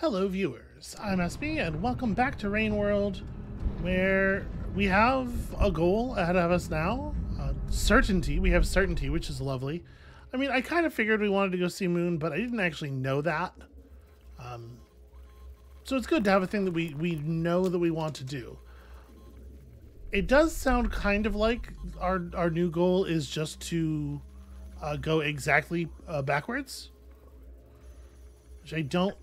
Hello viewers, I'm SB and welcome back to Rain World where we have a goal ahead of us now. Uh, certainty, we have certainty which is lovely. I mean I kind of figured we wanted to go see Moon but I didn't actually know that. Um, so it's good to have a thing that we, we know that we want to do. It does sound kind of like our, our new goal is just to uh, go exactly uh, backwards which I don't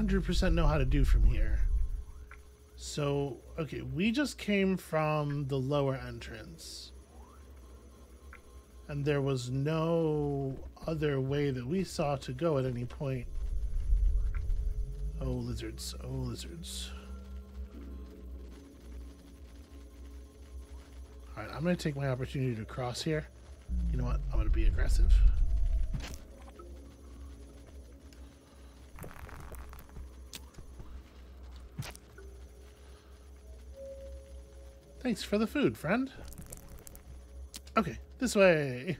100% know how to do from here. So, okay, we just came from the lower entrance. And there was no other way that we saw to go at any point. Oh, lizards. Oh, lizards. Alright, I'm going to take my opportunity to cross here. You know what? I'm going to be aggressive. Thanks for the food, friend. Okay, this way.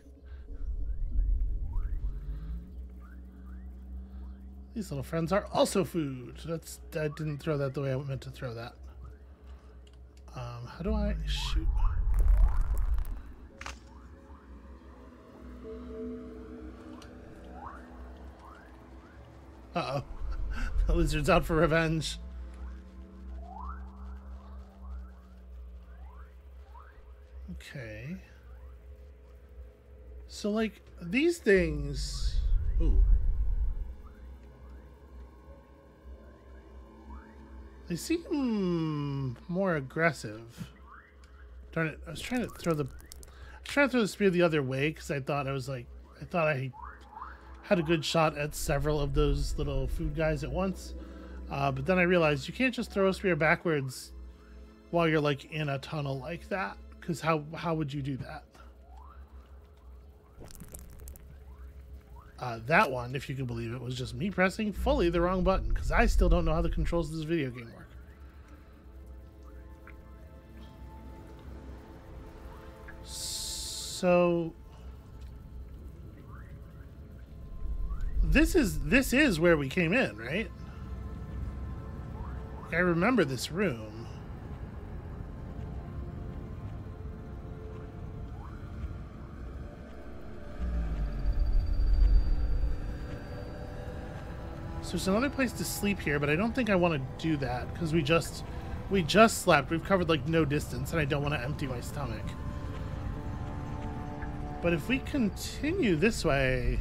These little friends are also food. That's I didn't throw that the way I meant to throw that. Um, how do I shoot? Uh oh. the lizard's out for revenge. Okay. So, like, these things... Ooh. They seem more aggressive. Darn it, I was trying to throw the... I was trying to throw the spear the other way, because I thought I was like... I thought I had a good shot at several of those little food guys at once. Uh, but then I realized you can't just throw a spear backwards while you're, like, in a tunnel like that. Because how, how would you do that? Uh, that one, if you can believe it, was just me pressing fully the wrong button. Because I still don't know how the controls of this video game work. So... This is this is where we came in, right? I remember this room. So there's another place to sleep here, but I don't think I want to do that because we just we just slept. We've covered like no distance, and I don't want to empty my stomach. But if we continue this way,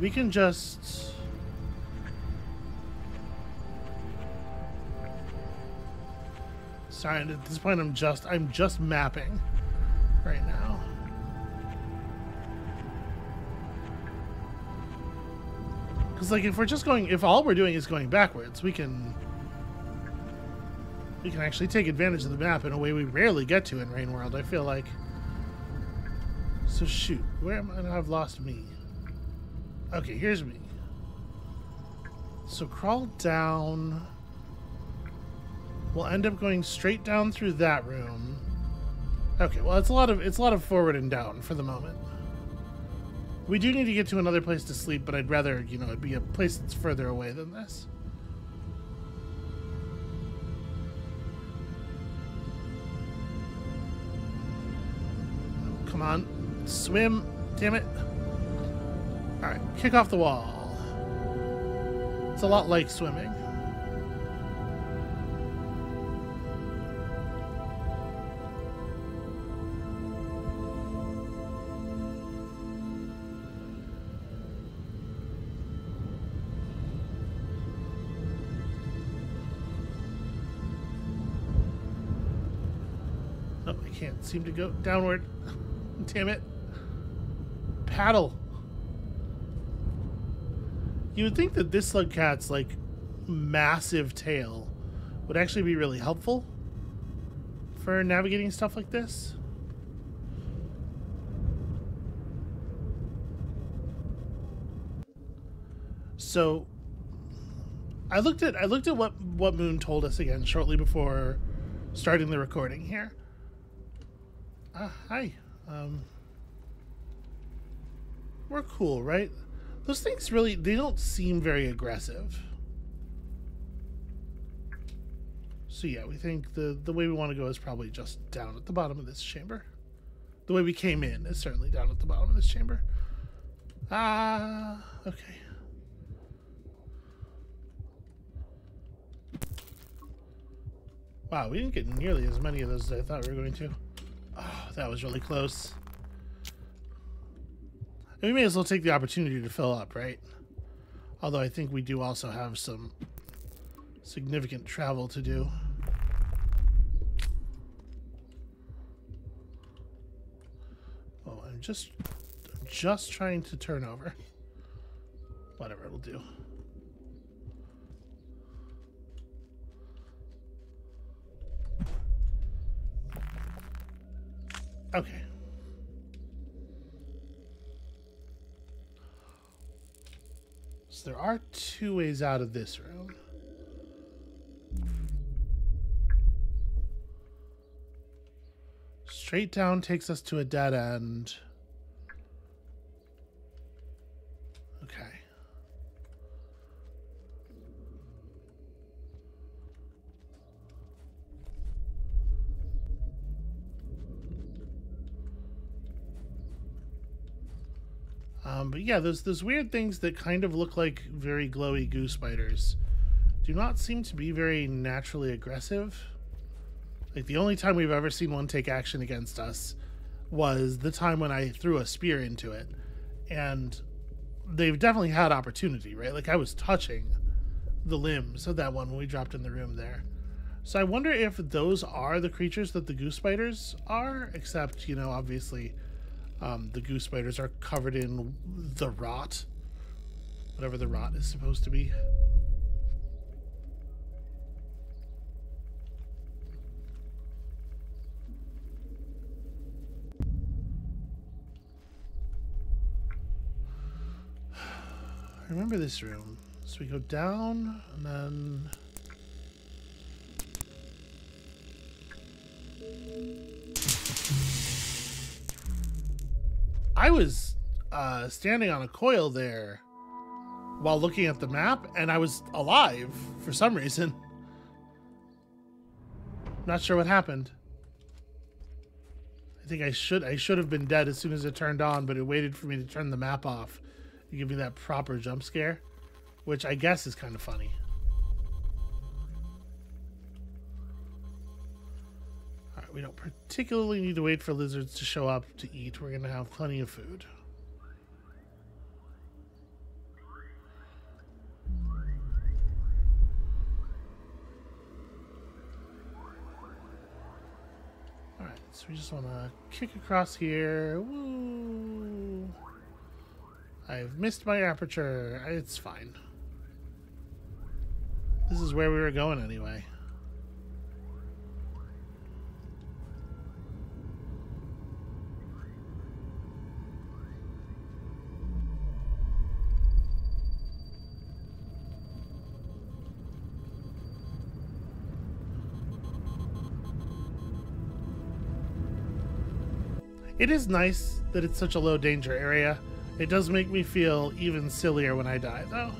we can just Sorry, at this point I'm just I'm just mapping right now. Because, like, if we're just going, if all we're doing is going backwards, we can, we can actually take advantage of the map in a way we rarely get to in Rain World, I feel like. So, shoot, where am I? I've lost me. Okay, here's me. So, crawl down. We'll end up going straight down through that room. Okay, well, it's a lot of, it's a lot of forward and down for the moment. We do need to get to another place to sleep, but I'd rather, you know, it'd be a place that's further away than this. Come on. Swim. Damn it. Alright, kick off the wall. It's a lot like swimming. Seem to go downward. Damn it. Paddle. You would think that this slug cat's like massive tail would actually be really helpful for navigating stuff like this. So I looked at I looked at what what Moon told us again shortly before starting the recording here. Uh, hi. Um, we're cool, right? Those things really, they don't seem very aggressive. So yeah, we think the the way we want to go is probably just down at the bottom of this chamber. The way we came in is certainly down at the bottom of this chamber. Ah, okay. Wow, we didn't get nearly as many of those as I thought we were going to. That was really close. And we may as well take the opportunity to fill up, right? Although I think we do also have some significant travel to do. Oh, I'm just just trying to turn over. Whatever it'll do. Okay. So there are two ways out of this room. Straight down takes us to a dead end. Okay. Um, but yeah, those those weird things that kind of look like very glowy goo spiders do not seem to be very naturally aggressive. Like the only time we've ever seen one take action against us was the time when I threw a spear into it. And they've definitely had opportunity, right? Like I was touching the limbs of that one when we dropped in the room there. So I wonder if those are the creatures that the goo spiders are, except, you know, obviously um, the goo spiders are covered in the rot, whatever the rot is supposed to be. remember this room. So we go down and then... I was uh, standing on a coil there while looking at the map and I was alive for some reason. Not sure what happened. I think I should I should have been dead as soon as it turned on, but it waited for me to turn the map off you give me that proper jump scare, which I guess is kind of funny. We don't particularly need to wait for lizards to show up to eat. We're going to have plenty of food. Alright, so we just want to kick across here. Woo! I've missed my aperture. It's fine. This is where we were going anyway. It is nice that it's such a low danger area. It does make me feel even sillier when I die, though.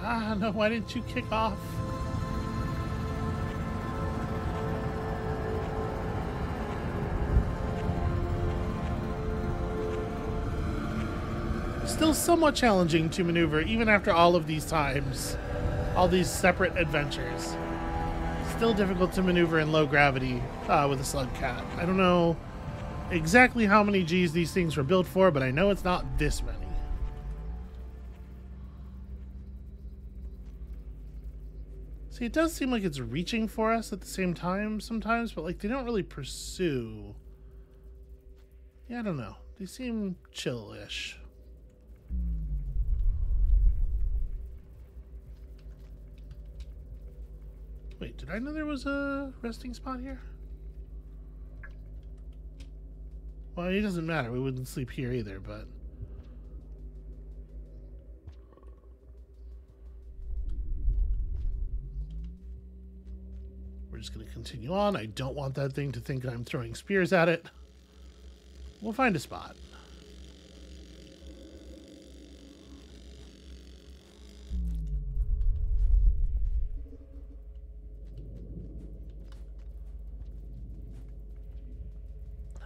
Ah, no, why didn't you kick off? Still somewhat challenging to maneuver even after all of these times, all these separate adventures. Still difficult to maneuver in low gravity uh, with a slug cat. I don't know exactly how many G's these things were built for, but I know it's not this many. See, it does seem like it's reaching for us at the same time sometimes, but like they don't really pursue. Yeah, I don't know. They seem chill-ish. Wait, did I know there was a resting spot here? Well, it doesn't matter. We wouldn't sleep here either, but... We're just going to continue on. I don't want that thing to think I'm throwing spears at it. We'll find a spot.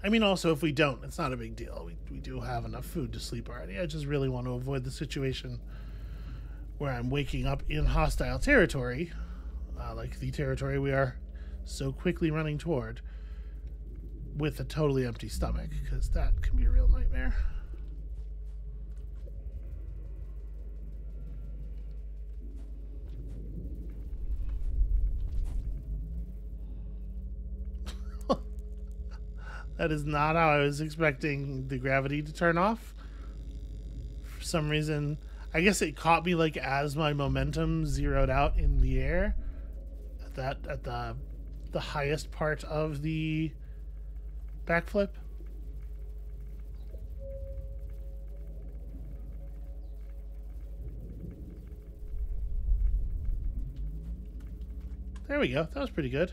I mean, also, if we don't, it's not a big deal. We, we do have enough food to sleep already. I just really want to avoid the situation where I'm waking up in hostile territory, uh, like the territory we are so quickly running toward, with a totally empty stomach, because that can be a real nightmare. That is not how I was expecting the gravity to turn off. For some reason, I guess it caught me like as my momentum zeroed out in the air at that at the the highest part of the backflip. There we go. That was pretty good.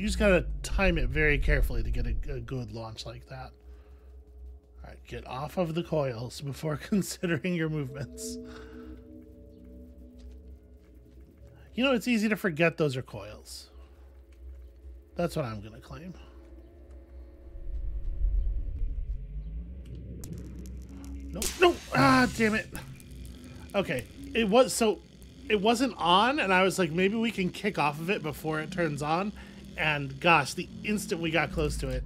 You just gotta time it very carefully to get a, a good launch like that. All right, get off of the coils before considering your movements. You know, it's easy to forget those are coils. That's what I'm gonna claim. No, no, ah, damn it. Okay, it was so it wasn't on, and I was like, maybe we can kick off of it before it turns on, and gosh, the instant we got close to it,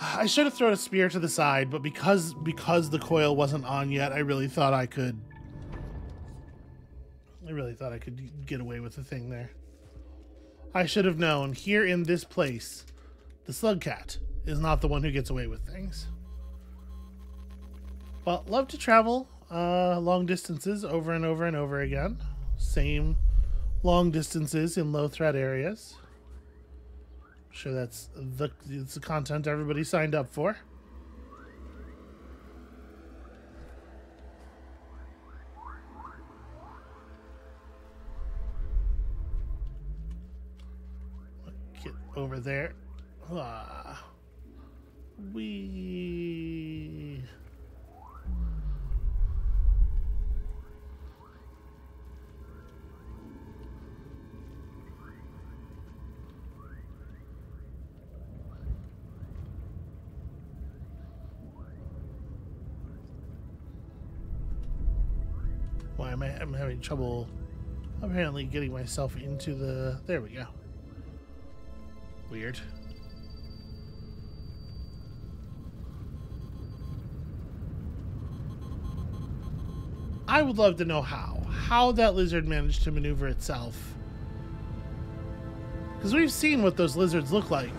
I should have thrown a spear to the side, but because because the coil wasn't on yet, I really thought I could. I really thought I could get away with the thing there. I should have known here in this place, the slug cat is not the one who gets away with things. Well, love to travel uh, long distances over and over and over again. Same long distances in low threat areas sure that's the it's the content everybody signed up for. Get over there. Ah. We Why am I I'm having trouble apparently getting myself into the there we go. Weird. I would love to know how. How that lizard managed to maneuver itself. Because we've seen what those lizards look like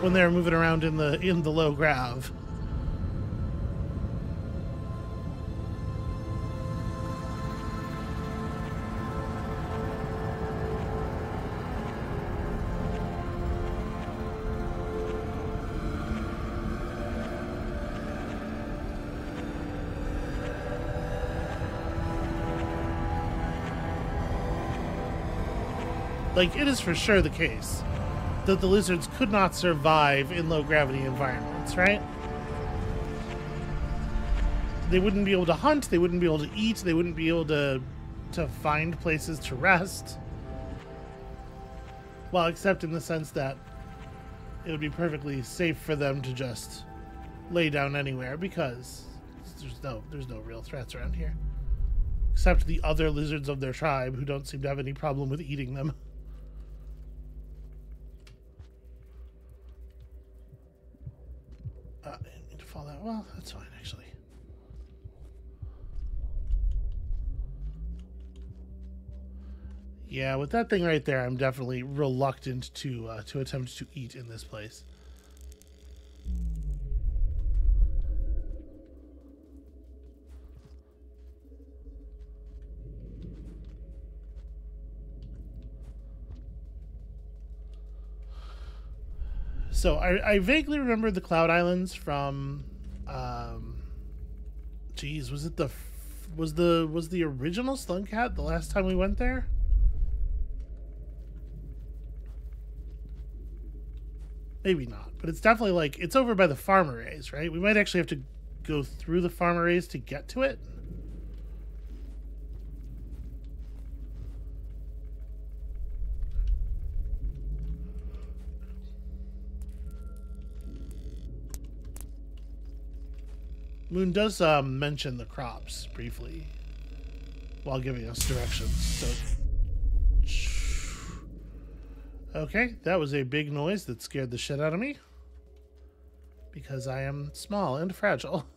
when they're moving around in the in the low grav. Like, it is for sure the case that the lizards could not survive in low gravity environments, right? They wouldn't be able to hunt, they wouldn't be able to eat, they wouldn't be able to to find places to rest. Well, except in the sense that it would be perfectly safe for them to just lay down anywhere because there's no there's no real threats around here. Except the other lizards of their tribe who don't seem to have any problem with eating them. well, that's fine, actually. Yeah, with that thing right there, I'm definitely reluctant to uh, to attempt to eat in this place. So I, I vaguely remember the Cloud Islands from um, geez, was it the Was the was the original Slug Cat the last time we went there? Maybe not, but it's definitely like it's over by the Farm Arrays, right? We might actually have to go through the Farm Arrays to get to it. Moon does um, mention the crops briefly while giving us directions. So, okay, that was a big noise that scared the shit out of me because I am small and fragile.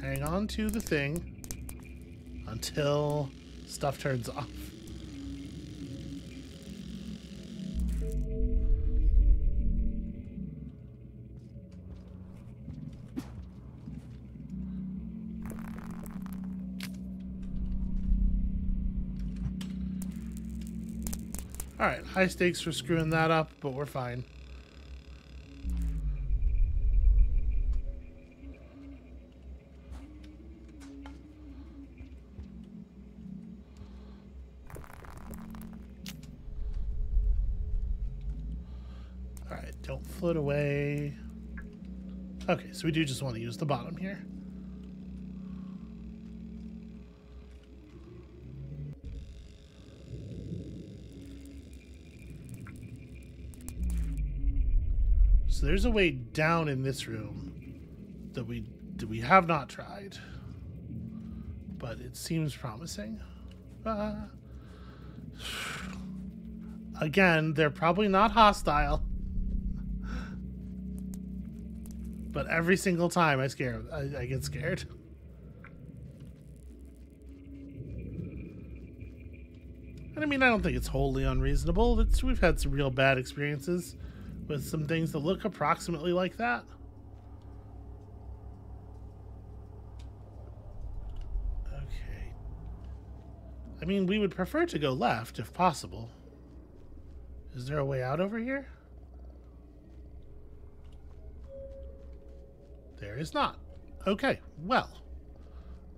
Hang on to the thing until stuff turns off. Alright, high stakes for screwing that up, but we're fine. Float away. Okay, so we do just want to use the bottom here. So there's a way down in this room that we that we have not tried, but it seems promising. Uh, again, they're probably not hostile. But every single time I scare, I, I get scared. And I mean, I don't think it's wholly unreasonable. It's, we've had some real bad experiences with some things that look approximately like that. Okay. I mean, we would prefer to go left if possible. Is there a way out over here? There is not. Okay, well.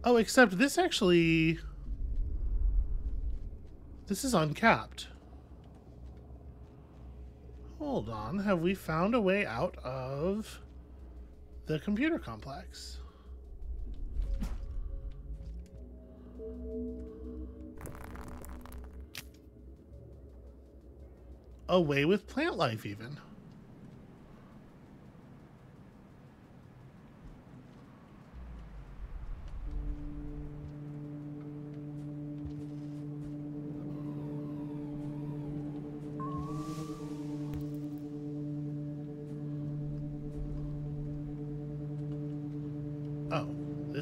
Oh, except this actually... This is uncapped. Hold on, have we found a way out of the computer complex? Away with plant life, even.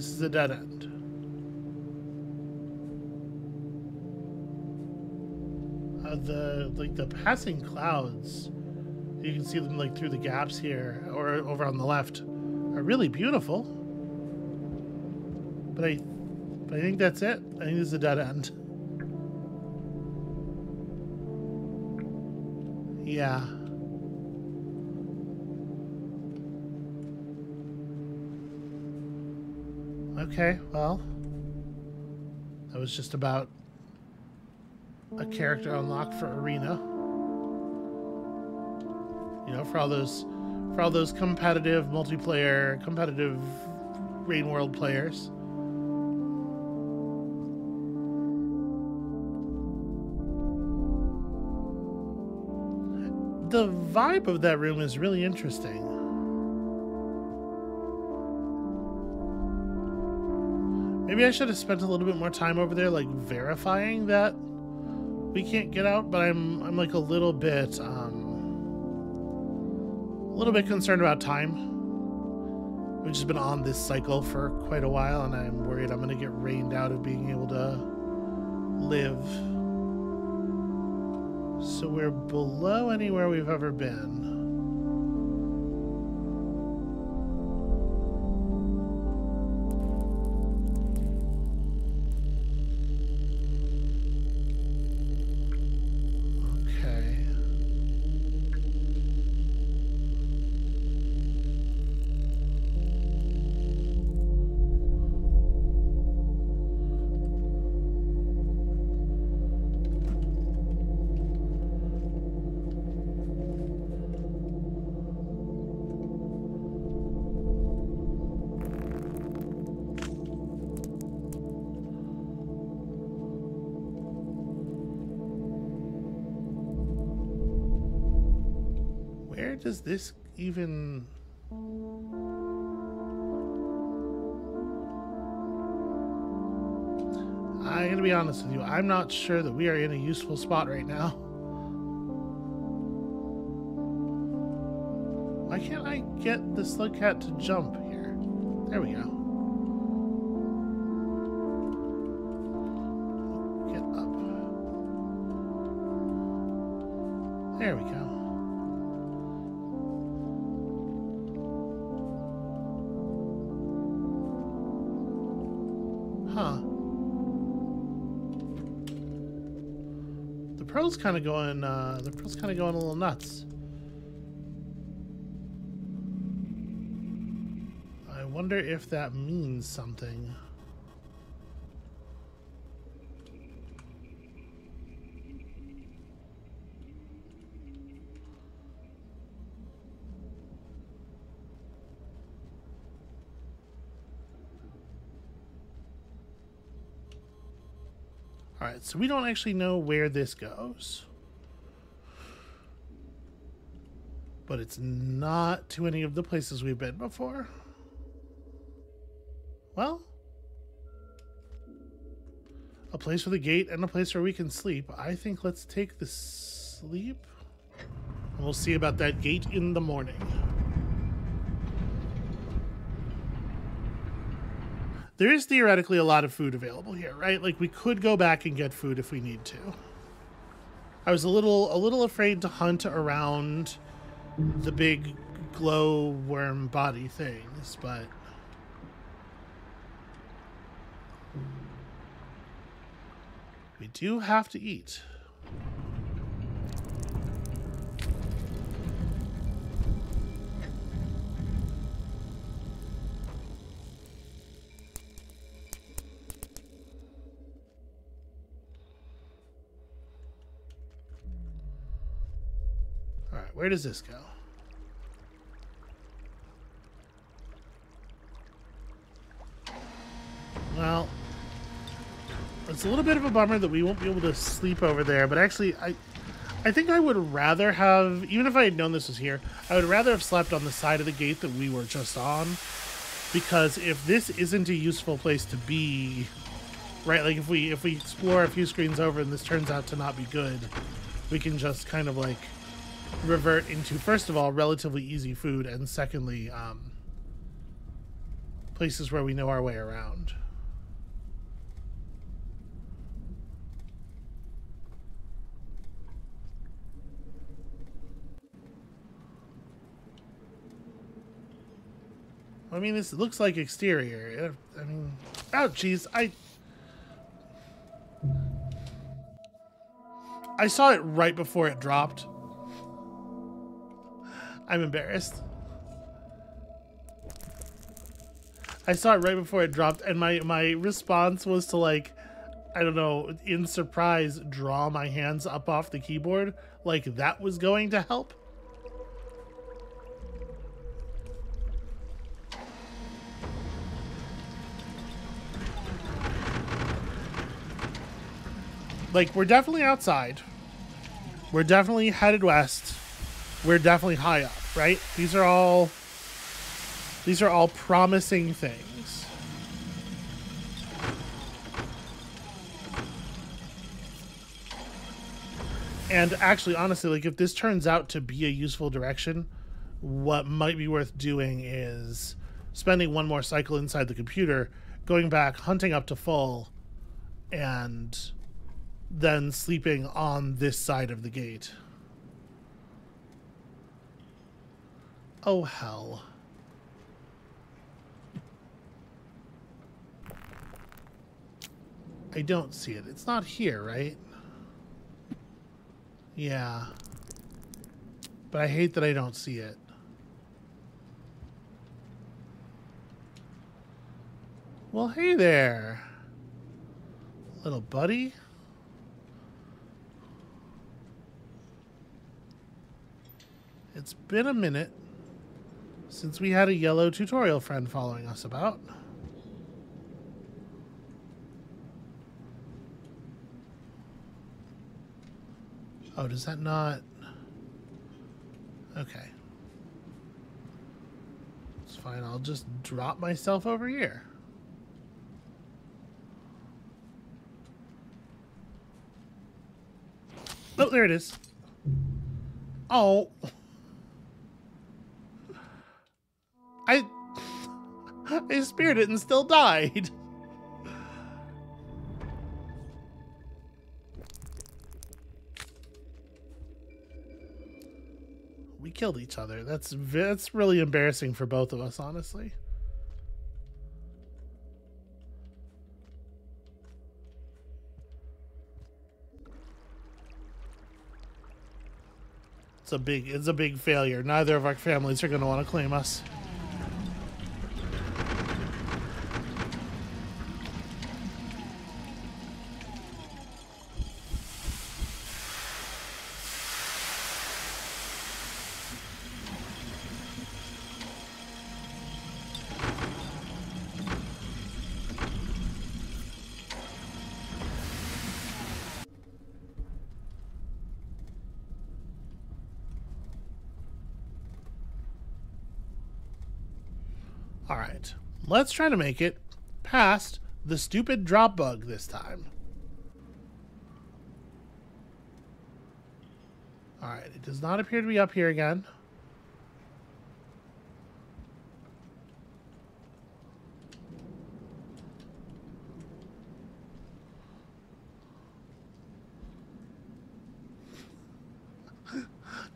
This is a dead end. Uh, the like the passing clouds, you can see them like through the gaps here or over on the left, are really beautiful. But I, but I think that's it. I think this is a dead end. Yeah. Okay, well, that was just about a character unlock for Arena. You know, for all those for all those competitive multiplayer, competitive Rain World players. The vibe of that room is really interesting. Maybe I should have spent a little bit more time over there, like verifying that we can't get out. But I'm I'm like a little bit um, a little bit concerned about time. We've just been on this cycle for quite a while, and I'm worried I'm going to get rained out of being able to live. So we're below anywhere we've ever been. This even... I'm gonna be honest with you, I'm not sure that we are in a useful spot right now. Why can't I get the slug cat to jump here? There we go. Pro's kind of going, uh, the pro's kind of going a little nuts. I wonder if that means something. So we don't actually know where this goes. But it's not to any of the places we've been before. Well, a place with a gate and a place where we can sleep. I think let's take the sleep. We'll see about that gate in the morning. There is theoretically a lot of food available here, right? Like we could go back and get food if we need to. I was a little a little afraid to hunt around the big glow worm body things, but we do have to eat. Where does this go? Well, it's a little bit of a bummer that we won't be able to sleep over there, but actually, I, I think I would rather have, even if I had known this was here, I would rather have slept on the side of the gate that we were just on, because if this isn't a useful place to be, right, like if we if we explore a few screens over and this turns out to not be good, we can just kind of like revert into first of all relatively easy food, and secondly, um, places where we know our way around. I mean, this looks like exterior. I mean, oh, jeez, I... I saw it right before it dropped. I'm embarrassed. I saw it right before it dropped, and my, my response was to, like, I don't know, in surprise, draw my hands up off the keyboard. Like that was going to help. like we're definitely outside. We're definitely headed west. We're definitely high up, right? These are all these are all promising things. And actually, honestly, like if this turns out to be a useful direction, what might be worth doing is spending one more cycle inside the computer, going back, hunting up to full, and then sleeping on this side of the gate. Oh, hell. I don't see it. It's not here, right? Yeah. But I hate that I don't see it. Well, hey there. Little buddy. It's been a minute since we had a yellow tutorial friend following us about. Oh, does that not... Okay. It's fine. I'll just drop myself over here. Oh, there it is. Oh. I... I speared it and still died. We killed each other. That's that's really embarrassing for both of us, honestly. It's a big it's a big failure. Neither of our families are going to want to claim us. All right, let's try to make it past the stupid drop bug this time. All right, it does not appear to be up here again.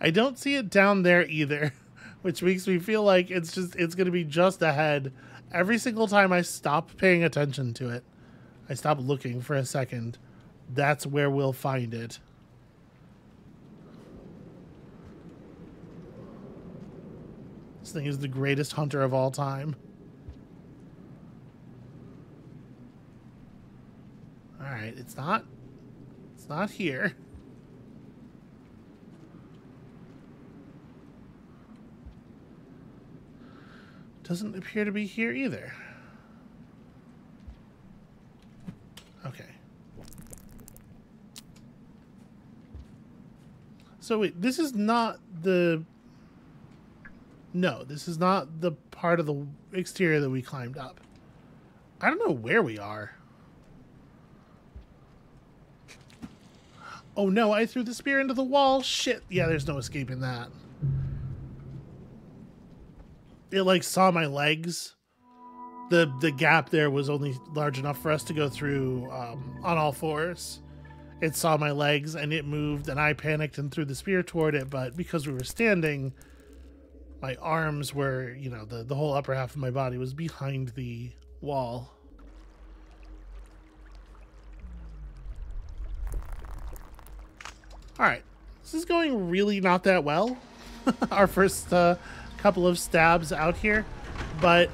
I don't see it down there either. which makes me feel like it's just it's going to be just ahead every single time I stop paying attention to it. I stop looking for a second. That's where we'll find it. This thing is the greatest hunter of all time. All right, it's not it's not here. Doesn't appear to be here either. Okay. So wait, this is not the... No, this is not the part of the exterior that we climbed up. I don't know where we are. Oh no, I threw the spear into the wall. Shit. Yeah, there's no escaping that it like saw my legs. The the gap there was only large enough for us to go through um, on all fours. It saw my legs and it moved, and I panicked and threw the spear toward it. But because we were standing, my arms were, you know, the, the whole upper half of my body was behind the wall. All right, this is going really not that well. Our first uh, couple of stabs out here, but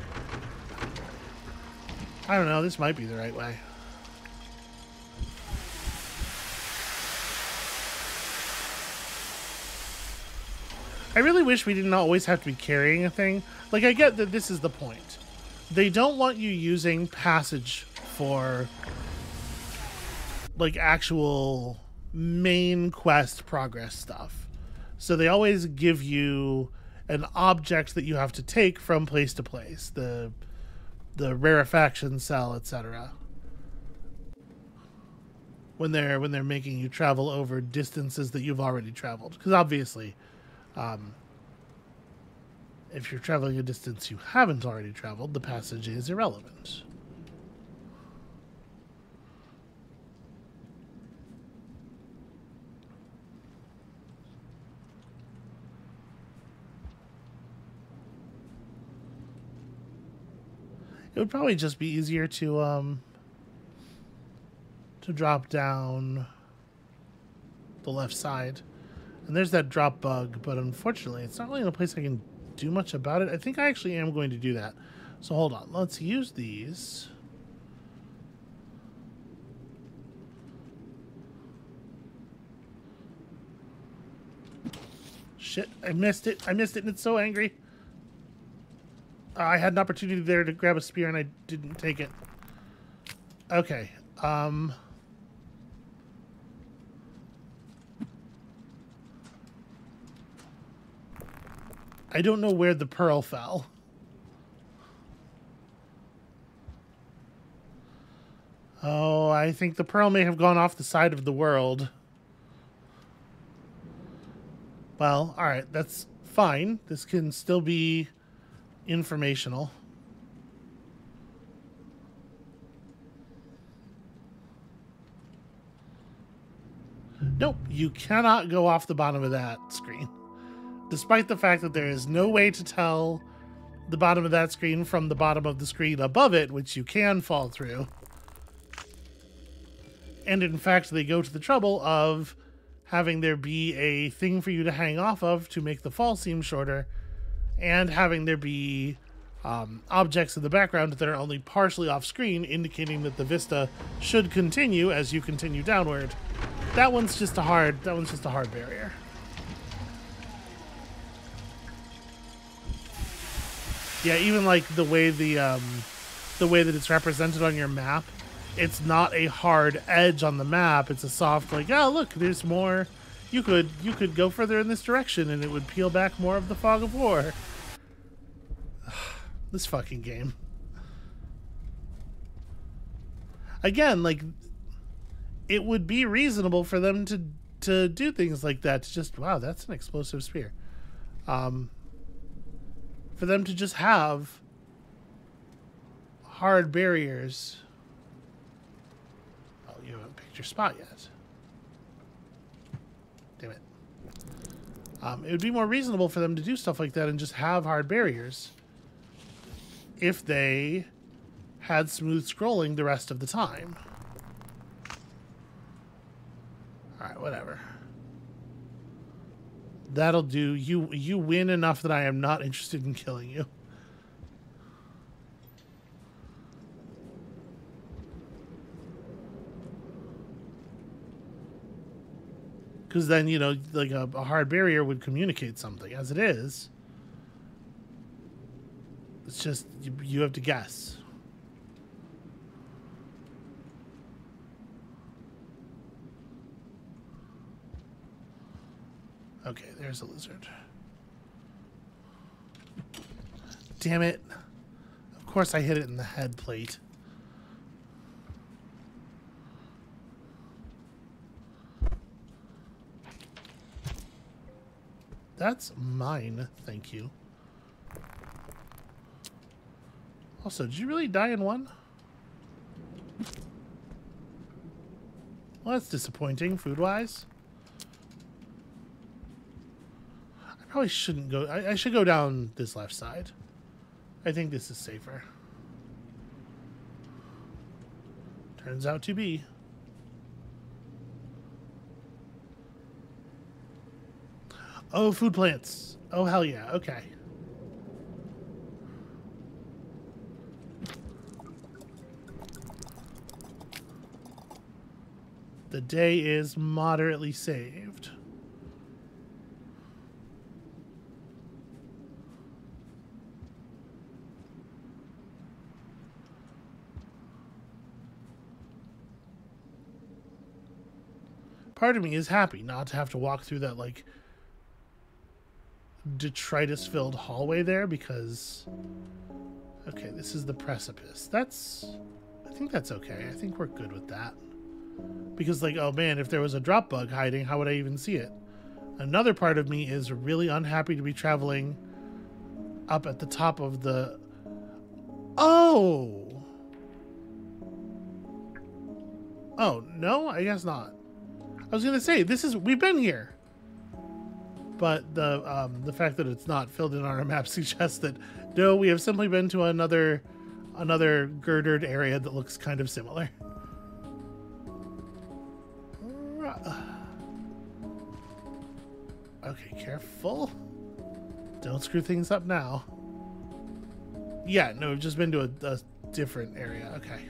I don't know, this might be the right way. I really wish we didn't always have to be carrying a thing. Like, I get that this is the point. They don't want you using passage for, like, actual main quest progress stuff. So they always give you an object that you have to take from place to place, the the rarefaction cell, etc. When they're when they're making you travel over distances that you've already traveled, because obviously, um, if you're traveling a distance you haven't already traveled, the passage is irrelevant. It would probably just be easier to um to drop down the left side. And there's that drop bug, but unfortunately, it's not really in a place I can do much about it. I think I actually am going to do that. So hold on. Let's use these. Shit, I missed it. I missed it and it's so angry. I had an opportunity there to grab a spear and I didn't take it. Okay. Um. I don't know where the pearl fell. Oh, I think the pearl may have gone off the side of the world. Well, alright, that's fine. This can still be informational. Nope, you cannot go off the bottom of that screen. Despite the fact that there is no way to tell the bottom of that screen from the bottom of the screen above it, which you can fall through. And in fact, they go to the trouble of having there be a thing for you to hang off of to make the fall seem shorter, and having there be um, objects in the background that are only partially off screen, indicating that the vista should continue as you continue downward. That one's just a hard. That one's just a hard barrier. Yeah, even like the way the um, the way that it's represented on your map, it's not a hard edge on the map. It's a soft like, oh look, there's more. You could you could go further in this direction, and it would peel back more of the fog of war. This fucking game. Again, like it would be reasonable for them to to do things like that. To just wow, that's an explosive spear. Um, for them to just have hard barriers. Oh, you haven't picked your spot yet. Damn it. Um, it would be more reasonable for them to do stuff like that and just have hard barriers if they had smooth scrolling the rest of the time. Alright, whatever. That'll do. You you win enough that I am not interested in killing you. Because then, you know, like a, a hard barrier would communicate something. As it is, it's just, you, you have to guess. Okay, there's a lizard. Damn it. Of course I hit it in the head plate. That's mine, thank you. Also, did you really die in one? Well, that's disappointing, food-wise. I probably shouldn't go. I, I should go down this left side. I think this is safer. Turns out to be. Oh, food plants. Oh, hell yeah. Okay. The day is moderately saved. part of me is happy not to have to walk through that like detritus filled hallway there because okay this is the precipice. That's i think that's okay. I think we're good with that because like oh man if there was a drop bug hiding how would i even see it? Another part of me is really unhappy to be traveling up at the top of the oh! Oh no i guess not. I was gonna say this is we've been here, but the um, the fact that it's not filled in on our map suggests that no, we have simply been to another another girdered area that looks kind of similar. Okay, careful. Don't screw things up now. Yeah, no, we've just been to a, a different area. Okay.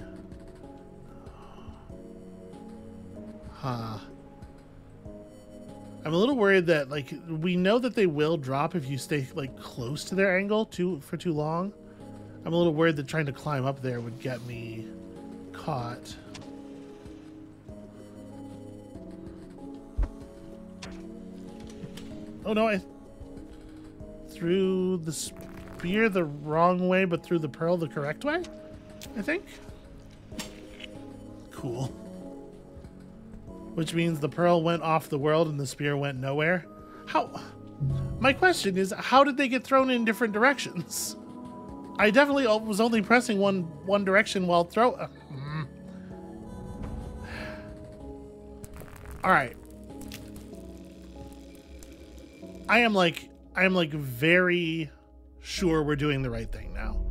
Huh. I'm a little worried that like we know that they will drop if you stay like close to their angle too for too long. I'm a little worried that trying to climb up there would get me caught. Oh no, I threw the spear the wrong way, but threw the pearl the correct way? I think. Cool. Which means the pearl went off the world and the spear went nowhere. How? My question is, how did they get thrown in different directions? I definitely was only pressing one one direction while throw. Uh, mm. All right. I am like I am like very sure we're doing the right thing now.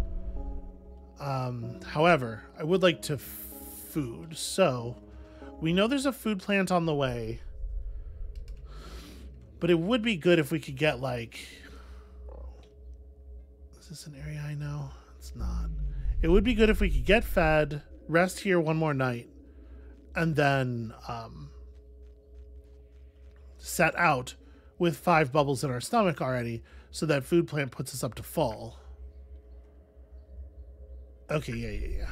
Um, however, I would like to food. So, we know there's a food plant on the way. But it would be good if we could get like Is this an area I know? It's not. It would be good if we could get fed, rest here one more night, and then um set out with five bubbles in our stomach already so that food plant puts us up to full. Okay, yeah, yeah, yeah.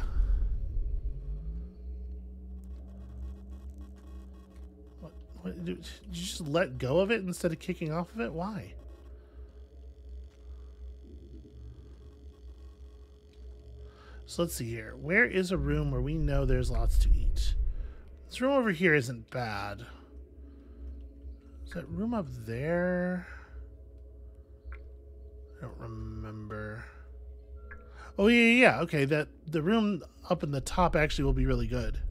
What, what, did you just let go of it instead of kicking off of it? Why? So let's see here. Where is a room where we know there's lots to eat? This room over here isn't bad. Is that room up there? I don't remember. Oh yeah, yeah. Okay, that the room up in the top actually will be really good.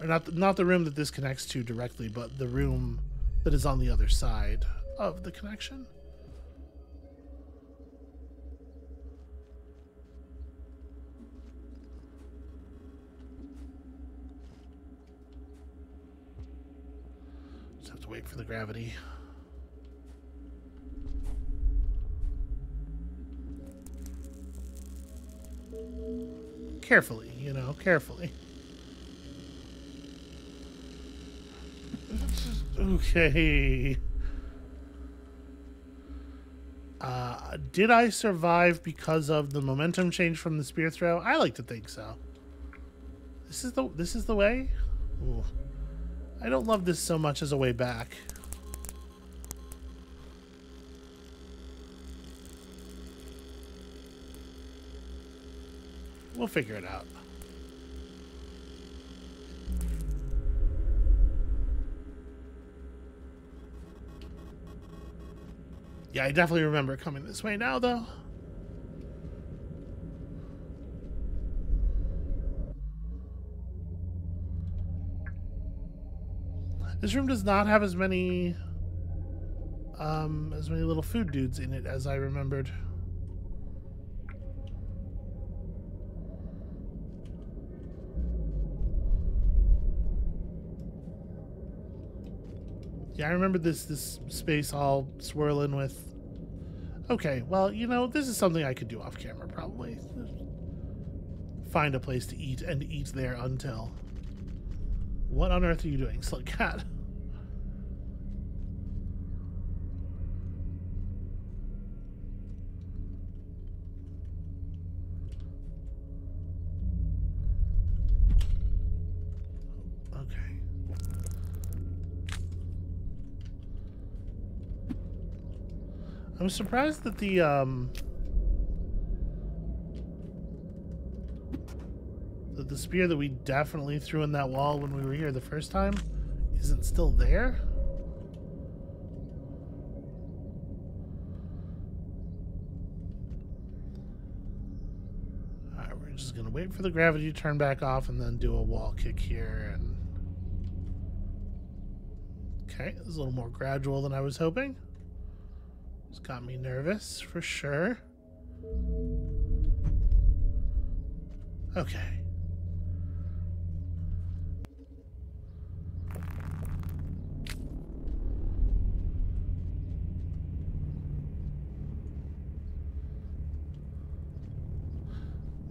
Or not, the, not the room that this connects to directly, but the room that is on the other side of the connection. To wait for the gravity. Carefully, you know, carefully. Okay. Uh, did I survive because of the momentum change from the spear throw? I like to think so. This is the this is the way. Ooh. I don't love this so much as a way back. We'll figure it out. Yeah, I definitely remember coming this way now, though. This room does not have as many um, as many little food dudes in it as I remembered. Yeah, I remember this this space all swirling with. Okay, well, you know, this is something I could do off camera probably. Find a place to eat and eat there until. What on earth are you doing, Slug Cat? I'm surprised that the, um... That the spear that we definitely threw in that wall when we were here the first time isn't still there. Alright, we're just gonna wait for the gravity to turn back off and then do a wall kick here and... Okay, it's a little more gradual than I was hoping. It's got me nervous, for sure. Okay.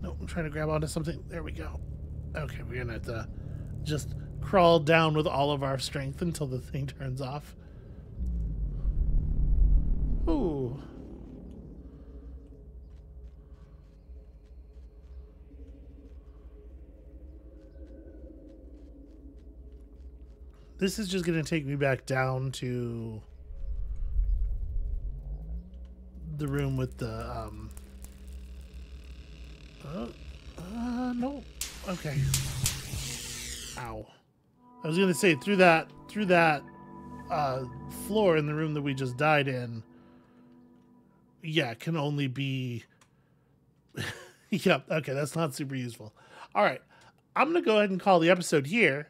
Nope, I'm trying to grab onto something. There we go. Okay, we're gonna have to just crawl down with all of our strength until the thing turns off. Ooh. This is just going to take me back down to the room with the um. Uh, uh no. Okay. Ow. I was gonna say through that through that uh floor in the room that we just died in. Yeah, can only be. yep. Okay, that's not super useful. All right, I'm gonna go ahead and call the episode here.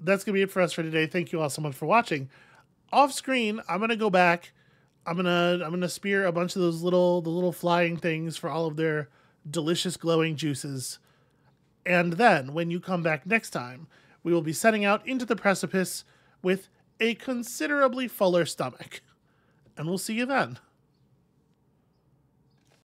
That's gonna be it for us for today. Thank you all so much for watching. Off screen, I'm gonna go back. I'm gonna I'm gonna spear a bunch of those little the little flying things for all of their delicious glowing juices. And then when you come back next time, we will be setting out into the precipice with a considerably fuller stomach. And we'll see you then.